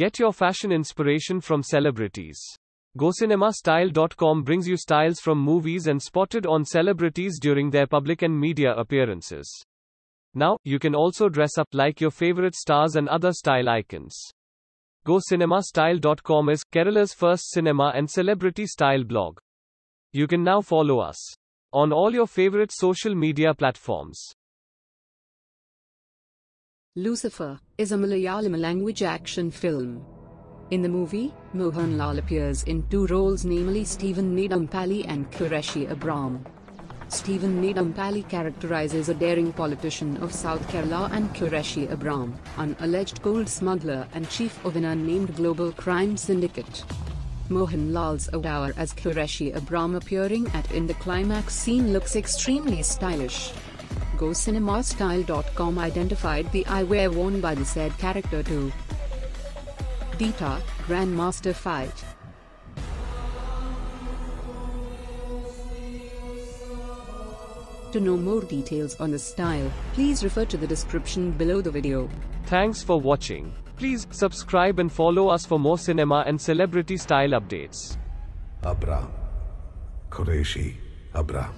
Get your fashion inspiration from celebrities. GoCinemaStyle.com brings you styles from movies and spotted on celebrities during their public and media appearances. Now, you can also dress up like your favorite stars and other style icons. GoCinemaStyle.com is Kerala's first cinema and celebrity style blog. You can now follow us on all your favorite social media platforms. Lucifer is a Malayalam language action film. In the movie, Mohanlal appears in two roles namely Stephen Nedumpally and Qureshi Abram. Stephen Nedumpally characterizes a daring politician of South Kerala and Qureshi Abram, an alleged gold smuggler and chief of an unnamed global crime syndicate. Mohanlal's Odawa as Qureshi Abram appearing at in the climax scene looks extremely stylish. GoCinemaStyle.com identified the eyewear worn by the said character too. Dita, Grandmaster Five. To know more details on the style, please refer to the description below the video. Thanks for watching. Please subscribe and follow us for more cinema and celebrity style updates. Abra. Qureshi Abram.